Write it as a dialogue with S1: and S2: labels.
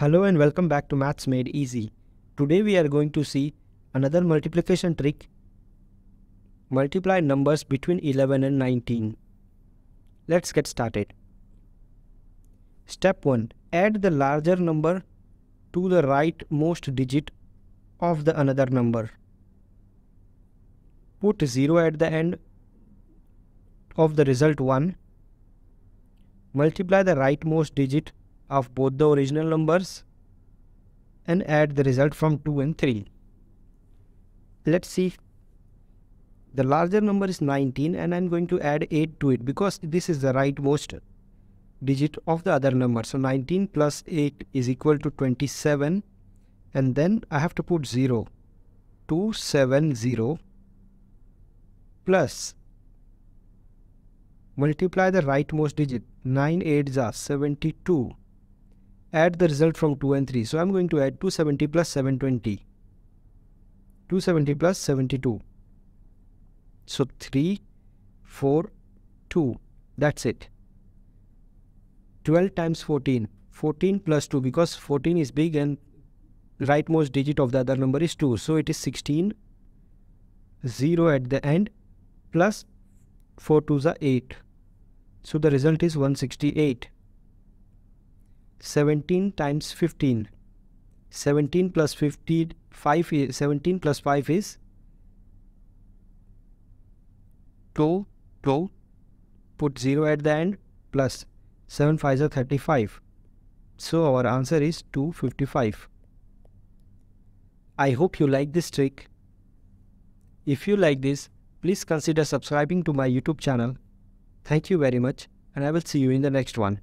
S1: Hello and welcome back to Maths Made Easy. Today we are going to see another multiplication trick. Multiply numbers between 11 and 19. Let's get started. Step 1. Add the larger number to the rightmost digit of the another number. Put 0 at the end of the result 1. Multiply the rightmost digit of both the original numbers and add the result from 2 and 3. Let's see. The larger number is 19 and I'm going to add 8 to it because this is the rightmost digit of the other number. So 19 plus 8 is equal to 27 and then I have to put 0. 270 plus multiply the rightmost digit 9 8s are 72 add the result from 2 and 3. So I'm going to add 270 plus 720. 270 plus 72. So 3, 4, 2. That's it. 12 times 14. 14 plus 2 because 14 is big and rightmost digit of the other number is 2. So it is 16. 0 at the end plus 4 2s are 8. So the result is 168. 17 times 15 17 plus 50 5 is 17 plus 5 is? 2 2 put 0 at the end plus 7 5 is 35 so our answer is 255 i hope you like this trick. If you like this please consider subscribing to my youtube channel. Thank you very much and i will see you in the next one